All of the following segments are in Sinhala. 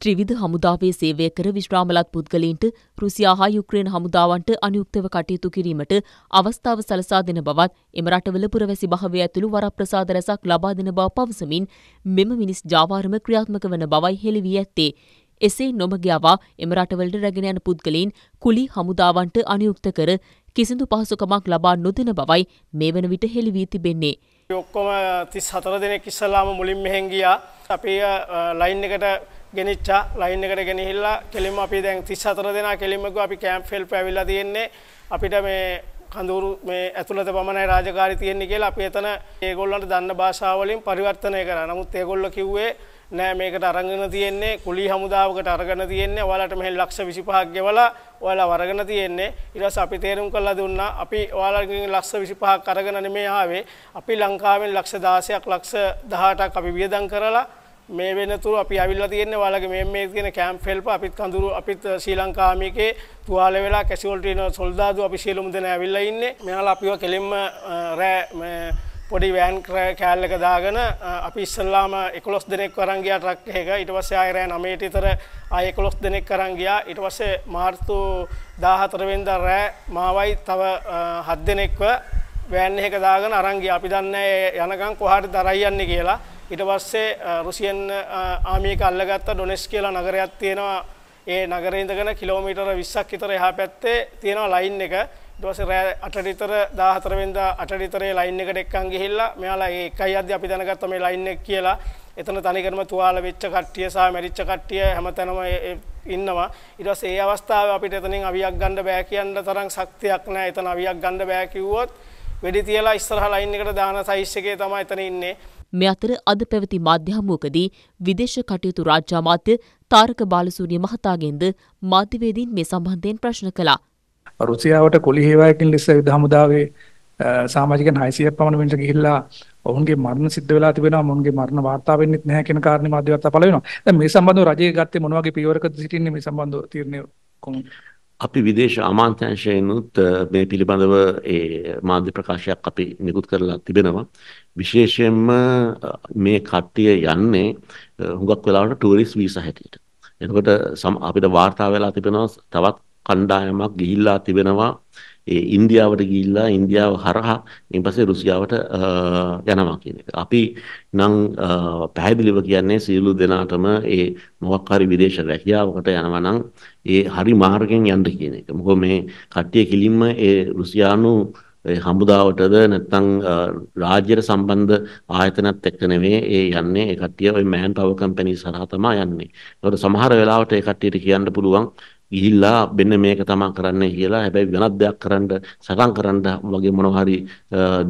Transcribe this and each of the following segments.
ත්‍රිවිධ හමුදාවේ සේවය කර විශ්‍රාමලත් පුද්ගලයින්ට රුසියා හා යුක්‍රේන හමුදාවන්ට අනුයුක්තව කටයුතු කිරීමට අවස්ථාව සලසා දෙන බවත් එම රටවල පුරවැසි භාවය ඇතුළු වරප්‍රසාද රැසක් ලබා දෙන බව පවසමින් මෙම මිනිස් ජාවාරම ක්‍රියාත්මක වන බවයි හෙළි වී ඇත්තේ. එසේ නොමග යවා එම රටවලට රැගෙන යන පුද්ගලයින් කුලි හමුදාවන්ට අනුයුක්ත කර කිසිදු පහසුකමක් ලබා නොදෙන බවයි මේ වන විට හෙළි වී තිබෙන්නේ. ඔක්කොම තිස් හතර දෙනෙක් ඉස්සල්ලාම මුලින් මෙහෙන් ගියා. අපේ ලයින් එකට ගෙනිච්චා ලයින් එකට ගෙනහිල්ලා කෙලින්ම අපි දැන් 34 දෙනා කෙලින්ම ගිහුවා අපි කැම්ප් හෙල්ප් ඇවිල්ලා තියෙන්නේ. අපිට මේ කඳුරු මේ ඇතුළත පමණයි රාජකාරී තියෙන්නේ කියලා අපි එතන ඒගොල්ලන්ට දන්න භාෂාව වලින් පරිවර්තනය කරා. නමුත් ඒගොල්ලෝ කිව්වේ නෑ මේකට අරගෙන තියෙන්නේ කුලී හමුදාවකට අරගෙන තියෙන්නේ ඔයාලට මෙහෙන් ලක්ෂ 25ක් ගෙවලා ඔයාලා වරගෙන තියෙන්නේ. ඊට පස්සේ අපි තේරුම් කරලා දුන්නා අපි ඔයාලගෙන් ලක්ෂ 25ක් අරගෙන නෙමෙයි ආවේ. අපි ලංකාවෙන් ලක්ෂ 16ක් ලක්ෂ 18ක් අපි වියදම් කරලා මේ වෙනතුරු අපි ඇවිල්ලා තියෙන්නේ ඔයාලගේ මේ මේ තියෙන කැම්ප් හෙල්ප් අපිත් කඳුරු අපිත් uh, ශ්‍රී ලංකාමිකේ තුවාල වෙලා කැසියුලිටි වෙන සොල්දාදු අපි සියලුම දෙනා ඇවිල්ලා ඉන්නේ. මෙයාලා අපිව කෙලින්ම uh, රෑ පොඩි වෑන් කෑල්ලක දාගෙන uh, අපි ඉස්සල්ලාම 11 දෙනෙක් අරන් ගියා ට්‍රක් එකක. ඊට පස්සේ ආයෙ රෑ 9ට විතර ආයෙ 11 දෙනෙක් අරන් ගියා. ඊට පස්සේ මාර්තු 14 වෙනිදා රෑ මාවයි තව 7 දෙනෙක්ව වෑන් එකක දාගෙන අරන් ගියා. අපි දන්නේ යනකම් කොහාටද දරයි යන්නේ කියලා. ඊට පස්සේ රුසියන් ආමියක අල්ලගත්ත ඩොනෙස් කියලා නගරයක් තියෙනවා. ඒ නගරේ ඉඳගෙන කිලෝමීටර 20ක් විතර එහා පැත්තේ තියෙනවා ලයින් එක. ඊට පස්සේ රෑ 8 විතර 14 වෙනිදා 8 විතරේ ලයින් එකට එක්කන් ගිහිල්ලා මෙයාලා ඒ එකයි අද්දි අපි දැනගත්ත මේ ලයින් එක කියලා එතන තනිකරම තුවාල වෙච්ච කට්ටිය සහ මැරිච්ච කට්ටිය හැමතැනම ඉන්නවා. ඊට පස්සේ ඒ අවස්ථාවේ අපිට එතනින් අවියක් ගන්න බෑ කියන්න තරම් ශක්තියක් නැහැ එතන අවියක් ගන්න බෑ කිව්වොත් වෙඩි තියලා ඉස්සරහා ලයින් එකට දාන සයිස් එකේ තමයි එතන ඉන්නේ. මේ අතර අද පැවති මාධ්‍ය හමුවකදී විදේශ කටයුතු රාජ්‍ය අමාත්‍ය තාරක බාලසූරිය මහතාගෙන්ද මාධ්‍යවේදීන් මේ සම්බන්ධයෙන් ප්‍රශ්න කළා. රුසියාවට කොළි හේවායකින් ලෙස යුද හමුදාවේ සමාජිකයන් 600ක් පමණ වෙනට ගිහිල්ලා ඔවුන්ගේ මරණ සිද්ධ වෙලා තිබෙනවා මොවුන්ගේ මරණ වාර්තා වෙන්නෙත් නැහැ කියන කාරණේ මාධ්‍ය වාර්තා පළ වෙනවා. දැන් මේ සම්බන්ධව රජය ගත්තේ මොන වගේ පියවරකද සිටින්නේ මේ සම්බන්ධව තීරණය කොහොමද? අපි විදේශ අමාත්‍යංශයෙන්ුත් මේ පිළිබඳව ඒ මාධ්‍ය ප්‍රකාශයක් අපි නිකුත් කරලා තිබෙනවා. විශේෂයෙන්ම මේ කට්ටිය යන්නේ හුඟක් වෙලාවට ටූරිස්ට් වීසා හැටියට. එතකොට අපිට වාර්තා වෙලා තිබෙනවා තවත් කණ්ඩායමක් ගිහිල්ලා තිබෙනවා ඒ ඉන්දියාවට ගිහිල්ලා ඉන්දියාව හරහා ඊට පස්සේ රුසියාවට යනවා කියන එක. අපි නම් පැහැදිලිව කියන්නේ සියලු දෙනාටම ඒ මොකක් හරි විදේශ රැකියාවකට යනවා නම් ඒ හරි මාර්ගයෙන් යන්න කියන එක. මොකද මේ කට්ටිය කිලින්ම ඒ රුසියානු හමුදාවටද නැත්නම් රාජ්‍යයට සම්බන්ධ ආයතනත් එක්ක නෙවෙයි ඒ යන්නේ ඒ කට්ටිය ওই මෑන් පවර් කම්පැනිස් හරහා තමයි යන්නේ. ඒකට සමහර වෙලාවට ඒ කට්ටියට කියන්න පුළුවන් ගිහිල්ලා මෙන්න මේක තමයි කරන්න කියලා හැබැයි වෙනත් දෙයක් කරන්න සටන් කරන්න වගේ මොනවා හරි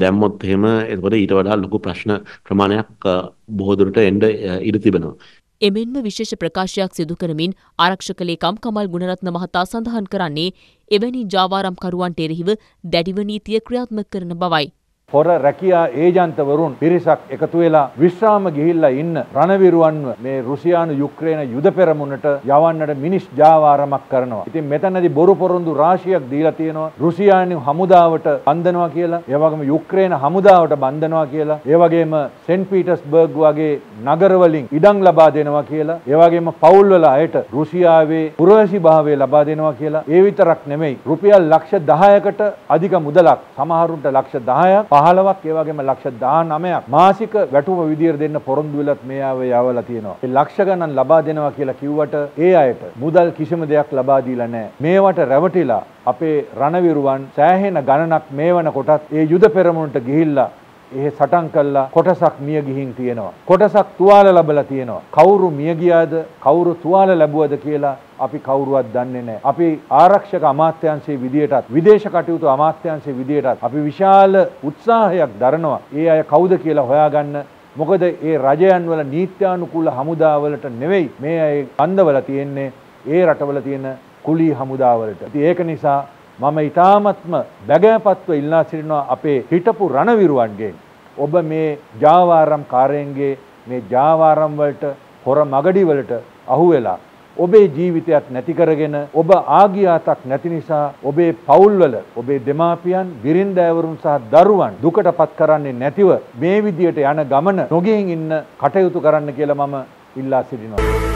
දැම්මොත් එහෙම එතකොට ඊට වඩා ලොකු ප්‍රශ්න ප්‍රමාණයක් බොහෝ දුරට එන්න ඉඩ තිබෙනවා. එමෙන්ම විශේෂ ප්‍රකාශයක් සිදු කරමින් ආරක්ෂක ලේකම් කමල් ගුණරත්න මහතා සඳහන් කරන්නේ එවැනි ජාවාරම්කරුවන්ට එරෙහිව දැඩිව නීතිය ක්‍රියාත්මක කරන බවයි. හොර රැකියා ඒජන්තවරුන් පිරිසක් එකතු වෙලා විශ්‍රාම ගිහිල්ලා ඉන්න රණවිරුවන්ව මේ රුසියානු යුක්‍රේන යුද පෙරමුණට යවන්නට මිනිස් ජාවාරමක් කරනවා. ඉතින් මෙතනදී බොරු පොරොන්දු රාශියක් දීලා තියෙනවා. රුසියානු හමුදාවට බන්ධනවා කියලා, ඒ වගේම යුක්‍රේන හමුදාවට බන්ධනවා කියලා, ඒ වගේම සෙන්ට් පීටර්ස්බර්ග් වගේ නගරවලින් ඉඩම් ලබා දෙනවා කියලා, ඒ වගේම පවුල්වල අයට රුසියාවේ පුරවැසිභාවය ලබා දෙනවා කියලා. ඒ විතරක් නෙමෙයි. රුපියල් ලක්ෂ 10කට අධික මුදලක් සමහරුන්ට ලක්ෂ 10ක් 15ක් ඒ වගේම ලක්ෂ 19ක් මාසික වැටුම විදියට දෙන්න පොරොන්දු වෙලත් මේ ආවේ යවලා තියෙනවා. ඒ ලක්ෂ ගණන් ලබා දෙනවා කියලා කිව්වට ඒ අයට මුදල් කිසිම දෙයක් ලබා දීලා නැහැ. මේවට රැවටිලා අපේ රණවිරුවන් සෑහෙන ගණනක් මේ වන කොටත් ඒ යුද පෙරමුණට ගිහිල්ලා ඒ සටන් කළා කොටසක් මිය ගිහින් තියෙනවා. කොටසක් තුවාල ලැබලා තියෙනවා. කවුරු මිය ගියාද කවුරු තුවාල ලැබුවද කියලා අපි කවුරුවත් දන්නේ නැහැ. අපි ආරක්ෂක අමාත්‍යාංශයේ විදියටත් විදේශ කටයුතු අමාත්‍යාංශයේ විදියටත් අපි විශාල උත්සාහයක් දරනවා. ඒ අය කවුද කියලා හොයාගන්න මොකද ඒ රජයන් වල නීත්‍යානුකූල හමුදාවලට නෙවෙයි මේ අය බන්ධවල තියෙන්නේ ඒ රටවල තියෙන කුලී හමුදාවලට. ඉතින් ඒක නිසා මම ඊ타මත්ම බැගෑපත්ව ඉල්ලා සිටිනවා අපේ හිටපු රණවිරුවන්ගෙන්. ඔබ මේ ජාවාරම් කාරයන්ගේ මේ ජාවාරම් වලට හොර මගඩි වලට අහු වෙලා ඔබේ ජීවිතයක් නැති කරගෙන ඔබ ආගියාතක් නැති නිසා ඔබේ පවුල්වල ඔබේ දෙමාපියන් බිරින්දෑවරුන් සහ දරුවන් දුකටපත් කරන්නේ නැතිව මේ විදියට යන ගමන නොගෙන් ඉන්න කටයුතු කරන්න කියලා මම ඉල්ලා සිටිනවා.